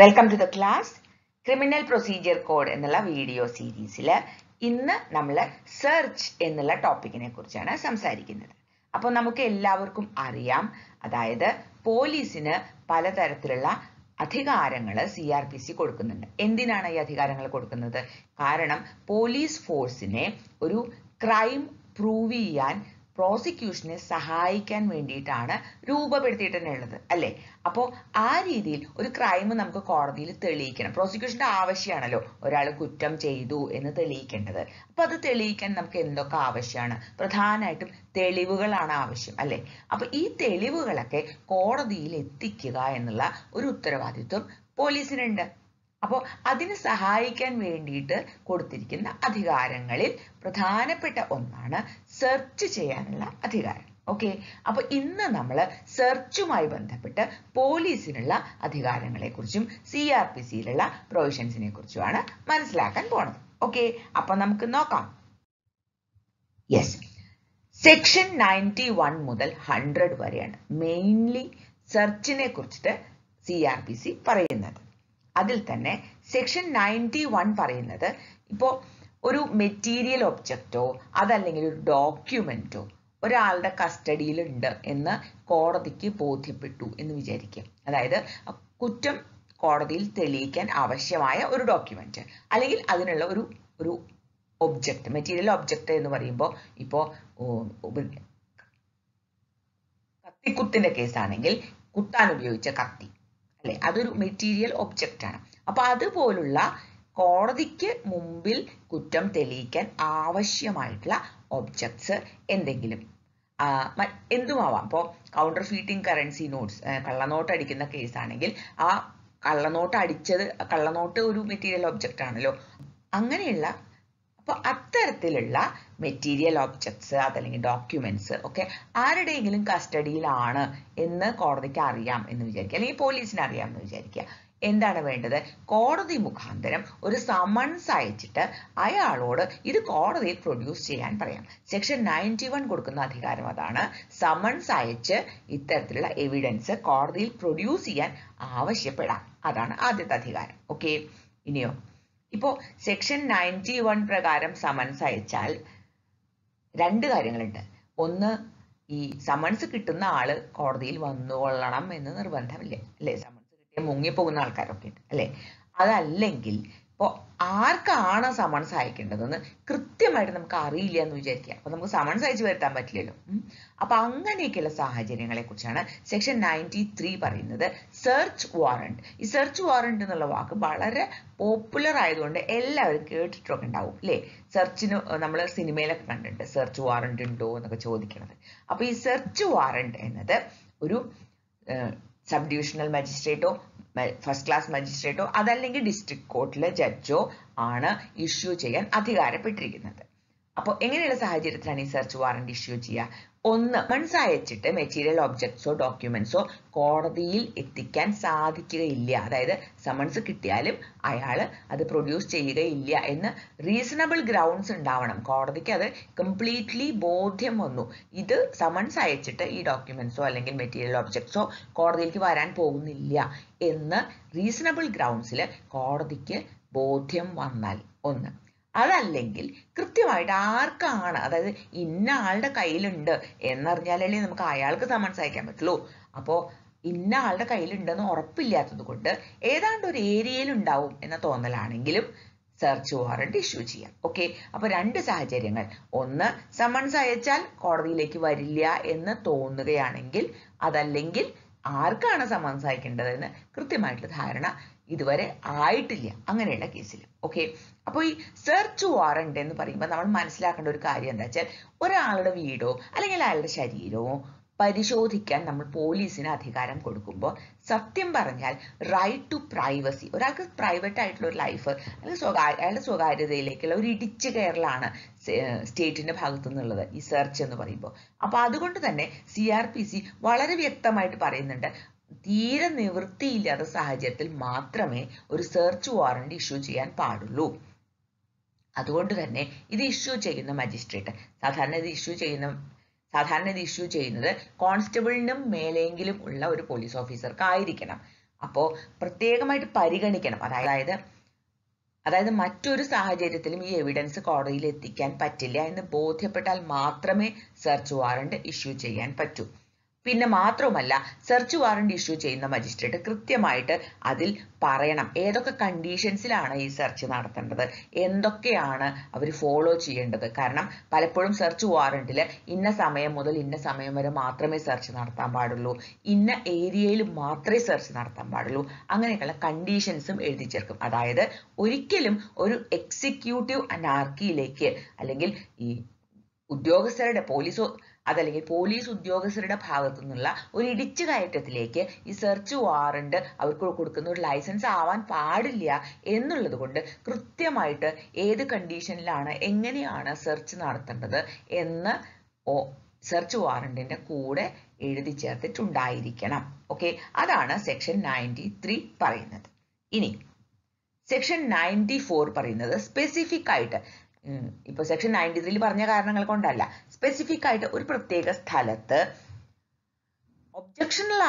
Welcome to the class criminal procedure code എന്നുള്ള video സീരീസിൽ ഇന്ന് നമ്മൾ സെർച്ച് എന്നുള്ള ടോപ്പിക്കിനെ കുറിച്ചാണ് സംസാരിക്കുന്നത്. അപ്പോൾ നമുക്ക് എല്ലാവർക്കും അറിയാം അതായത് പോലീസിന് പലതരത്തിലുള്ള അധികാരങ്ങൾ സി ആർ പി സി കൊടുക്കുന്നുണ്ട്. എന്തിനാണ് ഈ അധികാരങ്ങൾ കൊടുക്കുന്നത്? കാരണം പോലീസ് ഫോഴ്സിനെ ഒരു ക്രൈം പ്രൂവ് ചെയ്യാൻ പ്രോസിക്യൂഷനെ സഹായിക്കാൻ വേണ്ടിയിട്ടാണ് രൂപപ്പെടുത്തിയിട്ടുള്ളത് അല്ലേ? അപ്പോൾ ആ രീതിയിൽ ഒരു ക്രൈം നമുക്ക് കോടതിയിൽ തെളിയിക്കണം. പ്രോസിക്യൂഷന്റെ ആവശ്യമാണല്ലോ ഒരാൾ കുറ്റം ചെയ്തു എന്ന് തെളിയിക്കേണ്ടത്. അപ്പോൾ അത് തെളിയിക്കാൻ നമുക്ക് എന്തൊക്കെ ആവശ്യമാണ്? പ്രധാനമായിട്ടും തെളിവുകളാണ് ആവശ്യം അല്ലേ? അപ്പോൾ ഈ തെളിവുകളൊക്കെ കോടതിയിൽ എത്തിക്കുക എന്നുള്ള ഒരു ഉത്തരവാദിത്വം പോലീസിനുണ്ട്. അപ്പോൾ അതിന് സഹായിക്കാൻ വേണ്ടിയിട്ട് കൊടുത്തിരിക്കുന്ന അധികാരങ്ങളിൽ പ്രധാനപ്പെട്ട ഒന്നാണ് സെർച്ച് ചെയ്യാനുള്ള അധികാരം. ഓക്കെ അപ്പോൾ ഇന്ന് നമ്മൾ സെർച്ചുമായി ബന്ധപ്പെട്ട് പോലീസിനുള്ള അധികാരങ്ങളെ കുറിച്ചും സി ആർ പി സിയിലുള്ള പ്രൊവിഷൻസിനെ കുറിച്ചുമാണ് മനസ്സിലാക്കാൻ പോണത്. ഓക്കെ അപ്പൊ നമുക്ക് നോക്കാം. യെസ് സെക്ഷൻ നയന്റി വൺ മുതൽ ഹൺഡ്രഡ് വരെയാണ് മെയിൻലി സെർച്ചിനെ കുറിച്ചിട്ട് സി ആർ പി സി പറയുന്നത്. അതിൽ തന്നെ സെക്ഷൻ നയന്റി വൺ പറയുന്നത് ഇപ്പോൾ ഒരു മെറ്റീരിയൽ ഒബ്ജക്റ്റോ അതല്ലെങ്കിൽ ഒരു ഡോക്യുമെന്റോ ഒരാളുടെ കസ്റ്റഡിയിലുണ്ട് എന്ന് കോടതിക്ക് ബോധ്യപ്പെട്ടു എന്ന് വിചാരിക്കുക അതായത് കുറ്റം കോടതിയിൽ തെളിയിക്കാൻ ആവശ്യമായ ഒരു ഡോക്യുമെന്റ് അല്ലെങ്കിൽ അതിനുള്ള ഒരു ഒരു ഒബ്ജക്റ്റ് മെറ്റീരിയൽ ഒബ്ജക്റ്റ് എന്ന് പറയുമ്പോൾ ഇപ്പോൾ കത്തിക്കുത്തിന്റെ കേസാണെങ്കിൽ കുത്താൻ ഉപയോഗിച്ച കത്തി. അല്ലെ? അതൊരു മെറ്റീരിയൽ ഒബ്ജക്റ്റ് ആണ്. അപ്പൊ അതുപോലുള്ള കോടതിക്ക് മുമ്പിൽ കുറ്റം തെളിയിക്കാൻ ആവശ്യമായിട്ടുള്ള ഒബ്ജക്ട്സ് എന്തെങ്കിലും എന്തുമാവാം? അപ്പോൾ കൗണ്ടർ ഫീറ്റിംഗ് കറൻസി നോട്ട്സ് കള്ളനോട്ട് അടിക്കുന്ന കേസാണെങ്കിൽ ആ കള്ളനോട്ട് അടിച്ചത് കള്ളനോട്ട് ഒരു മെറ്റീരിയൽ ഒബ്ജക്റ്റ് ആണല്ലോ. അങ്ങനെയുള്ള അപ്പൊ അത്തരത്തിലുള്ള മെറ്റീരിയൽ ഒബ്ജക്ട്സ് അതല്ലെങ്കിൽ ഡോക്യുമെന്റ്സ് ഒക്കെ ആരുടെയെങ്കിലും കസ്റ്റഡിയിലാണ് എന്ന് കോടതിക്ക് അറിയാം എന്ന് വിചാരിക്കുക. അല്ലെങ്കിൽ പോലീസിന് അറിയാം എന്ന് വിചാരിക്കുക. എന്താണ് വേണ്ടത്? കോടതി മുഖാന്തരം ഒരു സമൺസ് അയച്ചിട്ട് അയാളോട് ഇത് കോടതിയിൽ പ്രൊഡ്യൂസ് ചെയ്യാൻ പറയാം. സെക്ഷൻ നയന്റി വൺ കൊടുക്കുന്ന അധികാരം അതാണ്. സമൺസ് അയച്ച് ഇത്തരത്തിലുള്ള എവിഡൻസ് കോടതിയിൽ പ്രൊഡ്യൂസ് ചെയ്യാൻ ആവശ്യപ്പെടാം. അതാണ് ആദ്യത്തെ അധികാരം. ഓക്കെ ഇനിയോ? ഇപ്പോ സെക്ഷൻ നയന്റി വൺ പ്രകാരം സമൻസ് അയച്ചാൽ രണ്ട് കാര്യങ്ങളുണ്ട്. ഒന്ന് ഈ സമൻസ് കിട്ടുന്ന ആൾ കോടതിയിൽ വന്നുകൊള്ളണം എന്ന് നിർബന്ധമില്ല? അല്ലേ? സമൻസ് കിട്ടിയ മുങ്ങിപ്പോകുന്ന ആൾക്കാരൊക്കെ ഉണ്ട്. അല്ലേ? അതല്ലെങ്കിൽ ഇപ്പോൾ ആർക്കാണ് സമൺസ് അയക്കേണ്ടതെന്ന് കൃത്യമായിട്ട് നമുക്ക് അറിയില്ല എന്ന് വിചാരിക്കുക. അപ്പൊ നമുക്ക് സമൺസ് അയച്ചു വരുത്താൻ പറ്റില്ലല്ലോ. അപ്പൊ അങ്ങനെയൊക്കെയുള്ള സാഹചര്യങ്ങളെ കുറിച്ചാണ് സെക്ഷൻ നയന്റി ത്രീ പറയുന്നത്. സെർച്ച് വാറണ്ട് ഈ സെർച്ച് വാറണ്ട് എന്നുള്ള വാക്ക് വളരെ പോപ്പുലർ ആയതുകൊണ്ട് എല്ലാവരും കേട്ടിട്ടൊക്കെ ഉണ്ടാവും അല്ലേ? സെർച്ചിന് നമ്മൾ സിനിമയിലൊക്കെ കണ്ടിട്ടുണ്ട് സെർച്ച് വാറണ്ട് ഉണ്ടോ എന്നൊക്കെ ചോദിക്കുന്നത് അപ്പൊ ഈ സെർച്ച് വാറണ്ട് എന്നത് ഒരു സബ് ഡിവിഷണൽ മജിസ്ട്രേറ്റോ ഫസ്റ്റ് ക്ലാസ് മജിസ്ട്രേറ്റോ അതല്ലെങ്കിൽ ഡിസ്ട്രിക്ട് കോർട്ടിലെ ജഡ്ജോ ആണ് ഇഷ്യൂ ചെയ്യാൻ അധികാരപ്പെട്ടിരിക്കുന്നത്. അപ്പോൾ എങ്ങനെയുള്ള സാഹചര്യത്തിലാണ് ഈ സെർച്ച് വാറണ്ട് ഇഷ്യൂ ചെയ്യുക? ഒന്ന് മൺസ് അയച്ചിട്ട് മെറ്റീരിയൽ ഒബ്ജക്ട്സോ ഡോക്യുമെന്റ്സോ കോടതിയിൽ എത്തിക്കാൻ സാധിക്കുകയില്ല. അതായത് സമൺസ് കിട്ടിയാലും അയാൾ അത് പ്രൊഡ്യൂസ് ചെയ്യുകയില്ല എന്ന് റീസണബിൾ ഗ്രൗണ്ട്സ് ഉണ്ടാവണം. കോടതിക്ക് അത് കംപ്ലീറ്റ്ലി ബോധ്യം വന്നു. ഇത് സമൺസ് അയച്ചിട്ട് ഈ ഡോക്യുമെന്റ്സോ അല്ലെങ്കിൽ മെറ്റീരിയൽ ഒബ്ജക്ട്സോ കോടതിയിലേക്ക് വരാൻ പോകുന്നില്ല എന്ന് റീസണബിൾ ഗ്രൗണ്ട്സിൽ കോടതിക്ക് ബോധ്യം വന്നാൽ. ഒന്ന്. അതല്ലെങ്കിൽ കൃത്യമായിട്ട് ആർക്കാണ് അതായത് ഇന്ന ആളുടെ കയ്യിലുണ്ട് എന്നറിഞ്ഞാലല്ലേ നമുക്ക് അയാൾക്ക് സമൻസ് അയക്കാൻ പറ്റുള്ളൂ. അപ്പോൾ ഇന്ന ആളുടെ കയ്യിലുണ്ടെന്ന് ഉറപ്പില്ലാത്തത് കൊണ്ട് ഏതാണ്ട് ഒരു ഏരിയയിൽ ഉണ്ടാവും എന്ന തോന്നലാണെങ്കിലും സെർച്ച് വാറണ്ട് ഇഷ്യൂ ചെയ്യാം. ഓക്കെ അപ്പൊ രണ്ട് സാഹചര്യങ്ങൾ. ഒന്ന് സമൺസ് അയച്ചാൽ കോടതിയിലേക്ക് വരില്ല എന്ന് തോന്നുകയാണെങ്കിൽ അതല്ലെങ്കിൽ ആർക്കാണ് സമൻസ് സഹായിക്കേണ്ടതെന്ന് കൃത്യമായിട്ടുള്ള ധാരണ ഇതുവരെ ആയിട്ടില്ല. അങ്ങനെയുള്ള കേസിൽ ഓക്കെ അപ്പോൾ ഈ സെർച്ച് വാറണ്ട് എന്ന് പറയുമ്പോൾ നമ്മൾ മനസ്സിലാക്കേണ്ട ഒരു കാര്യം എന്താ വെച്ചാൽ ഒരാളുടെ വീടോ അല്ലെങ്കിൽ അയാളുടെ ശരീരമോ പരിശോധിക്കാൻ നമ്മൾ പോലീസിന് അധികാരം കൊടുക്കുമ്പോൾ സത്യം പറഞ്ഞാൽ റൈറ്റ് ടു പ്രൈവസി ഒരാൾക്ക് പ്രൈവറ്റ് ആയിട്ടുള്ള ഒരു ലൈഫ് അല്ലെങ്കിൽ സ്വകാര്യ അയാളുടെ സ്വകാര്യതയിലേക്കുള്ള ഒരു ഇടിച്ചു കയറലാണ് സ്റ്റേറ്റിന്റെ ഭാഗത്തു നിന്നുള്ളത് ഈ സെർച്ച് എന്ന് പറയുമ്പോൾ. അപ്പൊ അതുകൊണ്ട് തന്നെ സി ആർ പി സി വളരെ വ്യക്തമായിട്ട് പറയുന്നുണ്ട് തീരെ നിവൃത്തിയില്ലാത്ത സാഹചര്യത്തിൽ മാത്രമേ ഒരു സെർച്ച് വാറണ്ട് ഇഷ്യൂ ചെയ്യാൻ പാടുള്ളൂ. അതുകൊണ്ട് തന്നെ ഇത് ഇഷ്യൂ ചെയ്യുന്ന മജിസ്ട്രേറ്റ് സാധാരണ ഇത് ഇഷ്യൂ ചെയ്യുന്ന സാധാരണ ഇത് ഇഷ്യൂ ചെയ്യുന്നത് കോൺസ്റ്റബിളിനും മേലെങ്കിലും ഉള്ള ഒരു പോലീസ് ഓഫീസർക്ക് ആയിരിക്കണം അപ്പോൾ പ്രത്യേകമായിട്ട് പരിഗണിക്കണം. അതായത് അതായത് മറ്റൊരു സാഹചര്യത്തിലും ഈ എവിഡൻസ് കോടതിയിൽ എത്തിക്കാൻ പറ്റില്ല എന്ന് ബോധ്യപ്പെട്ടാൽ മാത്രമേ സെർച്ച് വാറണ്ട് ഇഷ്യൂ ചെയ്യാൻ പറ്റൂ. പിന്നെ മാത്രവുമല്ല സെർച്ച് വാറണ്ട് ഇഷ്യൂ ചെയ്യുന്ന മജിസ്ട്രേറ്റ് കൃത്യമായിട്ട് അതിൽ പറയണം. ഏതൊക്കെ കണ്ടീഷൻസിലാണ് ഈ സെർച്ച് നടത്തേണ്ടത്? എന്തൊക്കെയാണ് അവർ ഫോളോ ചെയ്യേണ്ടത്? കാരണം പലപ്പോഴും സെർച്ച് വാറണ്ടിൽ ഇന്ന സമയം മുതൽ ഇന്ന സമയം വരെ മാത്രമേ സെർച്ച് നടത്താൻ പാടുള്ളൂ. ഇന്ന ഏരിയയിൽ മാത്രമേ സെർച്ച് നടത്താൻ പാടുള്ളൂ. അങ്ങനെയൊക്കെയുള്ള കണ്ടീഷൻസും എഴുതി ചേർക്കും. അതായത് ഒരിക്കലും ഒരു എക്സിക്യൂട്ടീവ് അനാർക്കിയിലേക്ക് അല്ലെങ്കിൽ ഈ ഉദ്യോഗസ്ഥരുടെ പോലീസ് അതല്ലെങ്കിൽ പോലീസ് ഉദ്യോഗസ്ഥരുടെ ഭാഗത്തു നിന്നുള്ള ഒരു ഇടിച്ചു കയറ്റത്തിലേക്ക് ഈ സെർച്ച് വാറണ്ട് അവർക്ക് കൊടുക്കുന്ന ഒരു ലൈസൻസ് ആവാൻ പാടില്ല എന്നുള്ളത് കൊണ്ട് കൃത്യമായിട്ട് ഏത് കണ്ടീഷനിലാണ് എങ്ങനെയാണ് സെർച്ച് നടത്തേണ്ടത് എന്ന് സെർച്ച് വാറണ്ടിന്റെ കൂടെ എഴുതി ചേർത്തിട്ടുണ്ടായിരിക്കണം. ഓക്കെ അതാണ് സെക്ഷൻ നയന്റി ത്രീ പറയുന്നത്. ഇനി സെക്ഷൻ നയന്റി ഫോർ പറയുന്നത് സ്പെസിഫിക് ആയിട്ട് ഇപ്പൊ സെക്ഷൻ നയന്റി ത്രീയിൽ പറഞ്ഞ കാരണങ്ങൾ കൊണ്ടല്ല. സ്പെസിഫിക് ആയിട്ട് ഒരു പ്രത്യേക സ്ഥലത്ത് ഒബ്ജക്ഷണൽ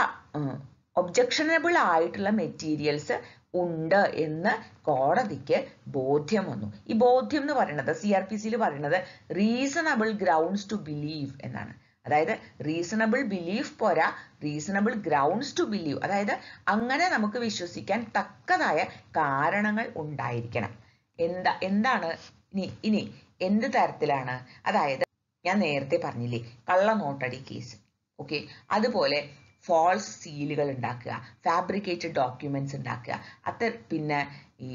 ഒബ്ജക്ഷനബിൾ ആയിട്ടുള്ള മെറ്റീരിയൽസ് ഉണ്ട് എന്ന് കോടതിക്ക് ബോധ്യം വന്നു. ഈ ബോധ്യം എന്ന് പറയുന്നത് സി ആർ പി സിയിൽ പറയുന്നത് റീസണബിൾ ഗ്രൗണ്ട്സ് ടു ബിലീവ് എന്നാണ്. അതായത് റീസണബിൾ ബിലീഫ് പോരാ റീസണബിൾ ഗ്രൗണ്ട്സ് ടു ബിലീവ് അതായത് അങ്ങനെ നമുക്ക് വിശ്വസിക്കാൻ തക്കതായ കാരണങ്ങൾ ഉണ്ടായിരിക്കണം. എന്താ എന്താണ് ഇനി ഇനി എന്ത് തരത്തിലാണ്? അതായത് ഞാൻ നേരത്തെ പറഞ്ഞില്ലേ കള്ള നോട്ടടി കേസ് ഓക്കെ അതുപോലെ ഫോൾസ് സീലുകൾ ഉണ്ടാക്കുക ഫാബ്രിക്കേറ്റഡ് ഡോക്യുമെന്റ്സ് ഉണ്ടാക്കുക. അത്ത പിന്നെ ഈ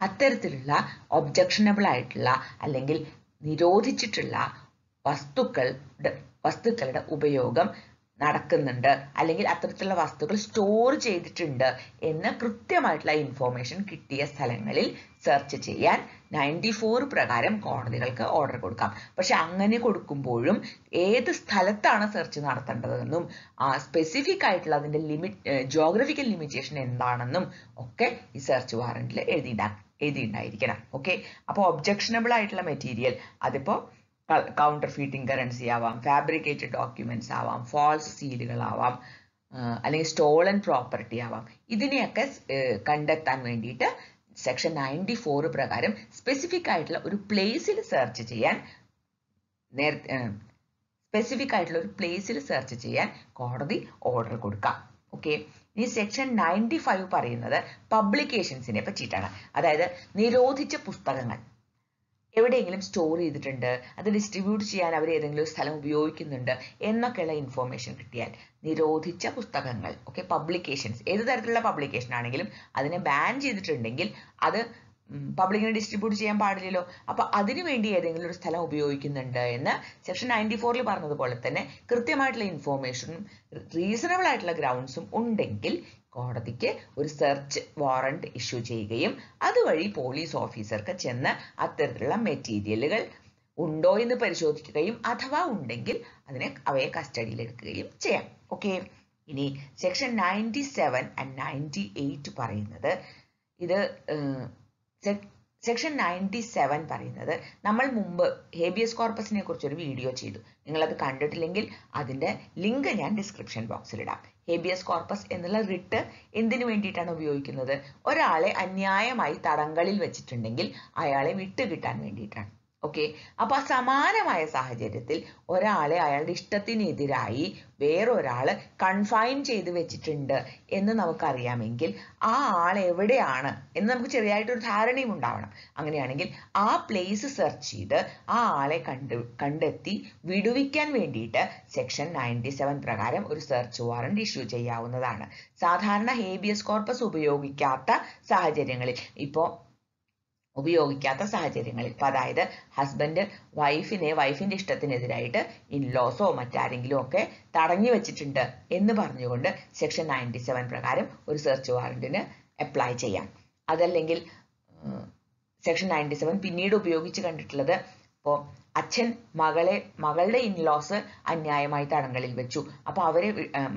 അത്തരത്തിലുള്ള ഒബ്ജക്ഷനബിൾ ആയിട്ടുള്ള അല്ലെങ്കിൽ നിരോധിച്ചിട്ടുള്ള വസ്തുക്കൾ വസ്തുക്കളുടെ ഉപയോഗം നടക്കുന്നുണ്ട്. അല്ലെങ്കിൽ അത്തരത്തിലുള്ള വസ്തുക്കൾ സ്റ്റോർ ചെയ്തിട്ടുണ്ട് എന്ന് കൃത്യമായിട്ടുള്ള ഇൻഫോർമേഷൻ കിട്ടിയ സ്ഥലങ്ങളിൽ സെർച്ച് ചെയ്യാൻ നയന്റി ഫോർ പ്രകാരം കോടതികൾക്ക് ഓർഡർ കൊടുക്കാം. പക്ഷെ അങ്ങനെ കൊടുക്കുമ്പോഴും ഏത് സ്ഥലത്താണ് സെർച്ച് നടത്തേണ്ടതെന്നും ആ സ്പെസിഫിക് ആയിട്ടുള്ള അതിന്റെ ലിമിറ്റ് ജോഗ്രഫിക്കൽ ലിമിറ്റേഷൻ എന്താണെന്നും ഒക്കെ ഈ സെർച്ച് വാറന്റിൽ എഴുതിയിട്ടാ എഴുതിയിട്ടുണ്ടായിരിക്കണം ഓക്കെ അപ്പോൾ ഒബ്ജക്ഷനബിൾ ആയിട്ടുള്ള മെറ്റീരിയൽ അതിപ്പോ കൗണ്ടർ ഫീറ്റിംഗ് കറൻസി ആവാം ഫാബ്രിക്കേറ്റഡ് ഡോക്യുമെന്റ്സ് ആവാം ഫോൾസ് സീലുകൾ ആവാം അല്ലെങ്കിൽ സ്റ്റോളൻ പ്രോപ്പർട്ടി ആവാം. ഇതിനെയൊക്കെ കണ്ടെത്താൻ വേണ്ടിയിട്ട് സെക്ഷൻ നയന്റി ഫോർ പ്രകാരം സ്പെസിഫിക് ആയിട്ടുള്ള ഒരു പ്ലേസിൽ സെർച്ച് ചെയ്യാൻ നേരത്തെ സ്പെസിഫിക് ആയിട്ടുള്ള ഒരു പ്ലേസിൽ സെർച്ച് ചെയ്യാൻ കോടതി ഓർഡർ കൊടുക്കാം. ഓക്കെ ഇനി സെക്ഷൻ നയന്റി ഫൈവ് പറയുന്നത് പബ്ലിക്കേഷൻസിനെ പറ്റിയിട്ടാണ്. അതായത് നിരോധിച്ച പുസ്തകങ്ങൾ. എവിടെയെങ്കിലും സ്റ്റോർ ചെയ്തിട്ടുണ്ട് അത് ഡിസ്ട്രിബ്യൂട്ട് ചെയ്യാൻ അവർ ഏതെങ്കിലും സ്ഥലം ഉപയോഗിക്കുന്നുണ്ട് എന്നൊക്കെയുള്ള ഇൻഫോർമേഷൻ കിട്ടിയാൽ നിരോധിച്ച പുസ്തകങ്ങൾ ഓക്കെ പബ്ലിക്കേഷൻസ് ഏത് തരത്തിലുള്ള പബ്ലിക്കേഷൻ ആണെങ്കിലും അതിനെ ബാൻ ചെയ്തിട്ടുണ്ടെങ്കിൽ അത് പബ്ലിക്കിന് ഡിസ്ട്രിബ്യൂട്ട് ചെയ്യാൻ പാടില്ലല്ലോ. അപ്പൊ അതിനുവേണ്ടി ഏതെങ്കിലും ഒരു സ്ഥലം ഉപയോഗിക്കുന്നുണ്ട് എന്ന് സെക്ഷൻ നയന്റി ഫോറിൽ പറഞ്ഞതുപോലെ തന്നെ കൃത്യമായിട്ടുള്ള ഇൻഫോർമേഷനും റീസണബിൾ ആയിട്ടുള്ള ഗ്രൗണ്ട്സും ഉണ്ടെങ്കിൽ കോടതിക്ക് ഒരു സെർച്ച് വാറണ്ട് ഇഷ്യൂ ചെയ്യുകയും അതുവഴി പോലീസ് ഓഫീസർക്ക് ചെന്ന് അത്തരത്തിലുള്ള മെറ്റീരിയലുകൾ ഉണ്ടോ എന്ന് പരിശോധിക്കുകയും അഥവാ ഉണ്ടെങ്കിൽ അതിനെ അവയെ കസ്റ്റഡിയിൽ എടുക്കുകയും ചെയ്യാം. ഓക്കെ ഇനി section ninety seven and ninety eight പറയുന്നത് ഇത് സെക്ഷൻ നയന്റി സെവൻ പറയുന്നത് നമ്മൾ മുമ്പ് ഹേബിയസ് കോർപ്പസിനെ കുറിച്ചൊരു വീഡിയോ ചെയ്തു. നിങ്ങളത് കണ്ടിട്ടില്ലെങ്കിൽ അതിന്റെ ലിങ്ക് ഞാൻ ഡിസ്ക്രിപ്ഷൻ ബോക്സിൽ ഇടാം. ഹേബിയസ് കോർപ്പസ് എന്നുള്ള റിട്ട് എന്തിനു വേണ്ടിയിട്ടാണ് ഉപയോഗിക്കുന്നത്? ഒരാളെ അന്യായമായി തടങ്കലിൽ വെച്ചിട്ടുണ്ടെങ്കിൽ അയാളെ വിട്ടുകിട്ടാൻ വേണ്ടിയിട്ടാണ്. ഓക്കെ അപ്പൊ സമാനമായ സാഹചര്യത്തിൽ ഒരാളെ അയാളുടെ ഇഷ്ടത്തിനെതിരായി വേറൊരാൾ കൺഫൈൻ ചെയ്ത് വെച്ചിട്ടുണ്ട് എന്ന് നമുക്കറിയാമെങ്കിൽ ആ ആൾ എവിടെയാണ് എന്ന് നമുക്ക് ചെറിയായിട്ടൊരു ധാരണയും ഉണ്ടാവണം. അങ്ങനെയാണെങ്കിൽ ആ പ്ലേസ് സെർച്ച് ചെയ്ത് ആ ആളെ കണ്ടു കണ്ടെത്തി വിടുവിക്കാൻ വേണ്ടിയിട്ട് സെക്ഷൻ നയന്റി സെവൻ പ്രകാരം ഒരു സെർച്ച് വാറന്റ് ഇഷ്യൂ ചെയ്യാവുന്നതാണ്. സാധാരണ ഹേബിയസ് കോർപ്പസ് ഉപയോഗിക്കാത്ത സാഹചര്യങ്ങളിൽ. ഇപ്പോൾ ഉപയോഗിക്കാത്ത സാഹചര്യങ്ങളിൽ. ഇപ്പം അതായത് ഹസ്ബൻഡ് വൈഫിനെ വൈഫിന്റെ ഇഷ്ടത്തിനെതിരായിട്ട് ഇൻലോസോ മറ്റാരെങ്കിലും ഒക്കെ തടഞ്ഞു വെച്ചിട്ടുണ്ട് എന്ന് പറഞ്ഞുകൊണ്ട് സെക്ഷൻ നയന്റി സെവൻ പ്രകാരം ഒരു സെർച്ച് വാറണ്ടിന് അപ്ലൈ ചെയ്യാം. അതല്ലെങ്കിൽ സെക്ഷൻ നയന്റി സെവൻ പിന്നീട് ഉപയോഗിച്ച് കണ്ടിട്ടുള്ളത് ഇപ്പോൾ അച്ഛൻ മകളെ മകളുടെ ഇൻലോസ് അന്യായമായി തടങ്കലിൽ വെച്ചു. അപ്പോൾ അവരെ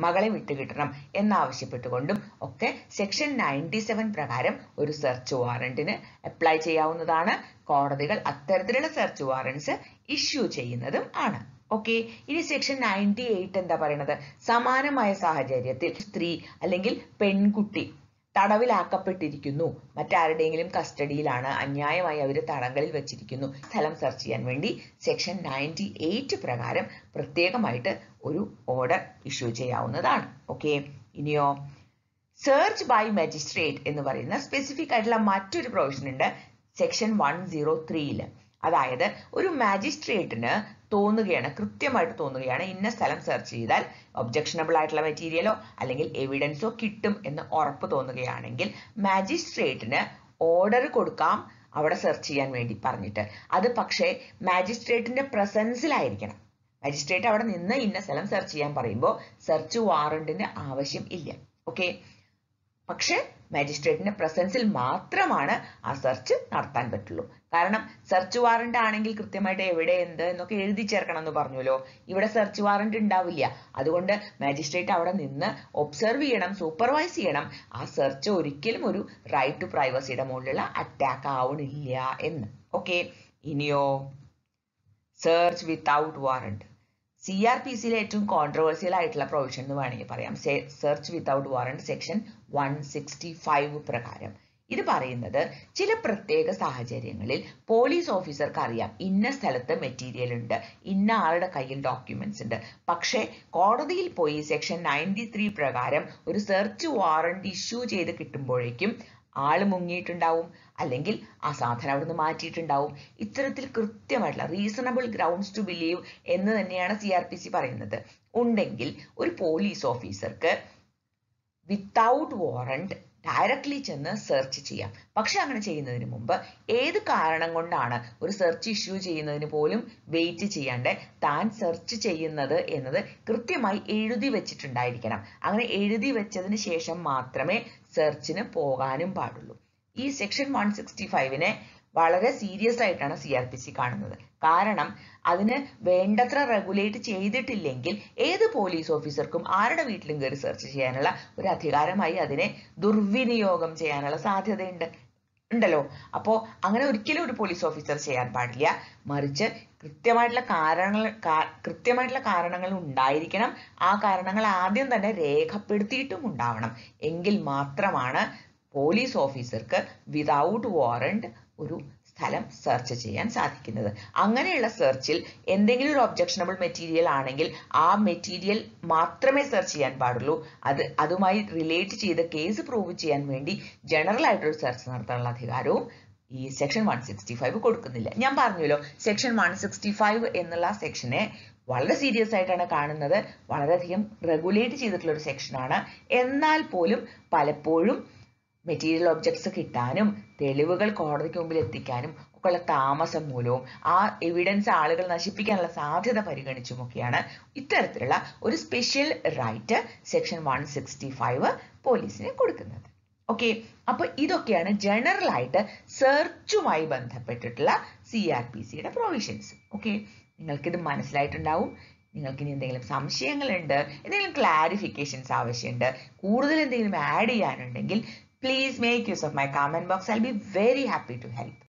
മകളെ വിട്ടുകിട്ടണം എന്നാവശ്യപ്പെട്ടുകൊണ്ടും ഒക്കെ സെക്ഷൻ നയന്റി സെവൻ പ്രകാരം ഒരു സെർച്ച് വാറന്റിന് അപ്ലൈ ചെയ്യാവുന്നതാണ്. കോടതികൾ അത്തരത്തിലുള്ള സെർച്ച് വാറന്റ്സ് ഇഷ്യൂ ചെയ്യുന്നതും ആണ്. ഓക്കെ ഇനി സെക്ഷൻ നയന്റി എയ്റ്റ് എന്താ പറയുന്നത് സമാനമായ സാഹചര്യത്തിൽ സ്ത്രീ അല്ലെങ്കിൽ പെൺകുട്ടി തടവിലാക്കപ്പെട്ടിരിക്കുന്നു. മറ്റാരുടെയെങ്കിലും കസ്റ്റഡിയിലാണ് അന്യായമായി അവർ തടങ്കലിൽ വെച്ചിരിക്കുന്നു. സ്ഥലം സെർച്ച് ചെയ്യാൻ വേണ്ടി സെക്ഷൻ നയന്റി എയ്റ്റ് പ്രകാരം പ്രത്യേകമായിട്ട് ഒരു ഓർഡർ ഇഷ്യൂ ചെയ്യാവുന്നതാണ്. ഓക്കെ ഇനിയോ? സെർച്ച് ബൈ മജിസ്ട്രേറ്റ് എന്ന് പറയുന്ന സ്പെസിഫിക് ആയിട്ടുള്ള മറ്റൊരു പ്രൊവിഷൻ ഉണ്ട് സെക്ഷൻ വൺ സീറോ ത്രീയിൽ അതായത് ഒരു മാജിസ്ട്രേറ്റിന് തോന്നുകയാണ് കൃത്യമായിട്ട് തോന്നുകയാണ് ഇന്ന സ്ഥലം സെർച്ച് ചെയ്താൽ ഒബ്ജക്ഷനബിൾ ആയിട്ടുള്ള മെറ്റീരിയലോ അല്ലെങ്കിൽ എവിഡൻസോ കിട്ടും എന്ന് ഉറപ്പ് തോന്നുകയാണെങ്കിൽ മാജിസ്ട്രേറ്റിന് ഓർഡർ കൊടുക്കാം അവിടെ സെർച്ച് ചെയ്യാൻ വേണ്ടി പറഞ്ഞിട്ട്. അത് പക്ഷേ മാജിസ്ട്രേറ്റിന്റെ പ്രസൻസിലായിരിക്കണം മജിസ്ട്രേറ്റ് അവിടെ നിന്ന് ഇന്ന സ്ഥലം സെർച്ച് ചെയ്യാൻ പറയുമ്പോൾ സെർച്ച് വാറണ്ടിന് ആവശ്യം ഇല്ല. ഓക്കെ പക്ഷെ മജിസ്ട്രേറ്റിന്റെ പ്രസൻസിൽ മാത്രമാണ് ആ സെർച്ച് നടത്താൻ പറ്റുള്ളൂ. കാരണം സെർച്ച് വാറണ്ട് ആണെങ്കിൽ കൃത്യമായിട്ട് എവിടെ എന്ത് എന്നൊക്കെ എഴുതി ചേർക്കണം എന്ന് പറഞ്ഞല്ലോ ഇവിടെ സെർച്ച് വാറണ്ട് ഉണ്ടാവില്ല. അതുകൊണ്ട് മജിസ്ട്രേറ്റ് അവിടെ നിന്ന് ഒബ്സർവ് ചെയ്യണം സൂപ്പർവൈസ് ചെയ്യണം. ആ സെർച്ച് ഒരിക്കലും ഒരു റൈറ്റ് ടു പ്രൈവസിയുടെ മുകളിലുള്ള അറ്റാക്ക് ആവണില്ല എന്ന്. ഓക്കെ ഇനിയോ search without warrant C R P സിയിലെ ഏറ്റവും കോൺട്രവേഴ്സ്യൽ ആയിട്ടുള്ള പ്രൊവിഷൻ എന്ന് വേണമെങ്കിൽ പറയാം. Search without warrant section one sixty five പ്രകാരം. ഇത് പറയുന്നത് ചില പ്രത്യേക സാഹചര്യങ്ങളിൽ പോലീസ് ഓഫീസർക്ക് അറിയാം ഇന്ന സ്ഥലത്ത് മെറ്റീരിയൽ ഉണ്ട് ഇന്ന ആളുടെ കയ്യിൽ ഡോക്യുമെന്റ്സ് ഉണ്ട്. പക്ഷേ കോടതിയിൽ പോയി സെക്ഷൻ നയന്റി ത്രീ പ്രകാരം ഒരു സെർച്ച് വാറണ്ട് ഇഷ്യൂ ചെയ്ത് കിട്ടുമ്പോഴേക്കും ആൾ മുങ്ങിയിട്ടുണ്ടാവും അല്ലെങ്കിൽ ആ സാധനം അവിടുന്ന് മാറ്റിയിട്ടുണ്ടാവും. ഇത്തരത്തിൽ കൃത്യമായിട്ടുള്ള റീസണബിൾ ഗ്രൗണ്ട്സ് ടു ബിലീവ് എന്ന് തന്നെയാണ് സി ആർ പി സി പറയുന്നത്. ഉണ്ടെങ്കിൽ ഒരു പോലീസ് ഓഫീസർക്ക് വിത്തൗട്ട് വാറണ്ട് ഡയറക്ട്ലി ചെന്ന് സെർച്ച് ചെയ്യാം. പക്ഷെ അങ്ങനെ ചെയ്യുന്നതിന് മുമ്പ് ഏത് കാരണം കൊണ്ടാണ് ഒരു സെർച്ച് ഇഷ്യൂ ചെയ്യുന്നതിന് പോലും വെയിറ്റ് ചെയ്യാണ്ട് താൻ സെർച്ച് ചെയ്യുന്നത് എന്നത് കൃത്യമായി എഴുതി വെച്ചിട്ടുണ്ടായിരിക്കണം. അങ്ങനെ എഴുതി വെച്ചതിന് ശേഷം മാത്രമേ സെർച്ചിന് പോകാനും പാടുള്ളൂ. ഈ സെക്ഷൻ വൺ സിക്സ്റ്റി ഫൈവിനെ വളരെ സീരിയസ് ആയിട്ടാണ് സി ആർ പി സി കാണുന്നത്. കാരണം അതിന് വേണ്ടത്ര റെഗുലേറ്റ് ചെയ്തിട്ടില്ലെങ്കിൽ ഏത് പോലീസ് ഓഫീസർക്കും ആരുടെ വീട്ടിലും കയറി സെർച്ച് ചെയ്യാനുള്ള ഒരു അധികാരമായി അതിനെ ദുർവിനിയോഗം ചെയ്യാനുള്ള സാധ്യതയുണ്ട്. ഉണ്ടല്ലോ? അപ്പോൾ അങ്ങനെ ഒരിക്കലും ഒരു പോലീസ് ഓഫീസർ ചെയ്യാൻ പാടില്ല. മറിച്ച് കൃത്യമായിട്ടുള്ള കാരണങ്ങൾ കൃത്യമായിട്ടുള്ള കാരണങ്ങൾ ഉണ്ടായിരിക്കണം. ആ കാരണങ്ങൾ ആദ്യം തന്നെ രേഖപ്പെടുത്തിയിട്ടും ഉണ്ടാവണം. എങ്കിൽ മാത്രമാണ് പോലീസ് ഓഫീസർക്ക് വിതൗട്ട് വാറണ്ട് ഒരു സ്ഥലം സെർച്ച് ചെയ്യാൻ സാധിക്കുന്നത്. അങ്ങനെയുള്ള സെർച്ചിൽ എന്തെങ്കിലും ഒരു ഒബ്ജക്ഷനബിൾ മെറ്റീരിയൽ ആണെങ്കിൽ ആ മെറ്റീരിയൽ മാത്രമേ സെർച്ച് ചെയ്യാൻ പാടുള്ളൂ. അത് അതുമായി റിലേറ്റ് ചെയ്ത കേസ് പ്രൂവ് ചെയ്യാൻ വേണ്ടി ജനറൽ ആയിട്ടൊരു സെർച്ച് നടത്താനുള്ള അധികാരവും ഈ സെക്ഷൻ വൺ സിക്സ്റ്റി ഫൈവ് കൊടുക്കുന്നില്ല. ഞാൻ പറഞ്ഞല്ലോ സെക്ഷൻ വൺ സിക്സ്റ്റി ഫൈവ് എന്നുള്ള സെക്ഷനെ വളരെ സീരിയസ് ആയിട്ടാണ് കാണുന്നത്. വളരെയധികം റെഗുലേറ്റ് ചെയ്തിട്ടുള്ള ഒരു സെക്ഷനാണ് എന്നാൽ പോലും പലപ്പോഴും മെറ്റീരിയൽ ഒബ്ജക്ട്സ് കിട്ടാനും തെളിവുകൾ കോടതിക്ക് മുമ്പിൽ എത്തിക്കാനും ഒക്കെയുള്ള താമസം മൂലവും ആ എവിഡൻസ് ആളുകൾ നശിപ്പിക്കാനുള്ള സാധ്യത പരിഗണിച്ചുമൊക്കെയാണ് ഇത്തരത്തിലുള്ള ഒരു special right section one sixty five പോലീസിന് കൊടുക്കുന്നത്. ഓക്കെ അപ്പൊ ഇതൊക്കെയാണ് ജനറൽ ആയിട്ട് സെർച്ചുമായി ബന്ധപ്പെട്ടിട്ടുള്ള സി ആർ പി സിയുടെ പ്രൊവിഷൻസ് ഓക്കെ നിങ്ങൾക്കിത് മനസ്സിലായിട്ടുണ്ടാവും. നിങ്ങൾക്ക് ഇനി എന്തെങ്കിലും സംശയങ്ങളുണ്ട് എന്തെങ്കിലും ക്ലാരിഫിക്കേഷൻസ് ആവശ്യമുണ്ട് കൂടുതൽ എന്തെങ്കിലും ആഡ് ചെയ്യാനുണ്ടെങ്കിൽ please make use of my comment box. I'll be very happy to help.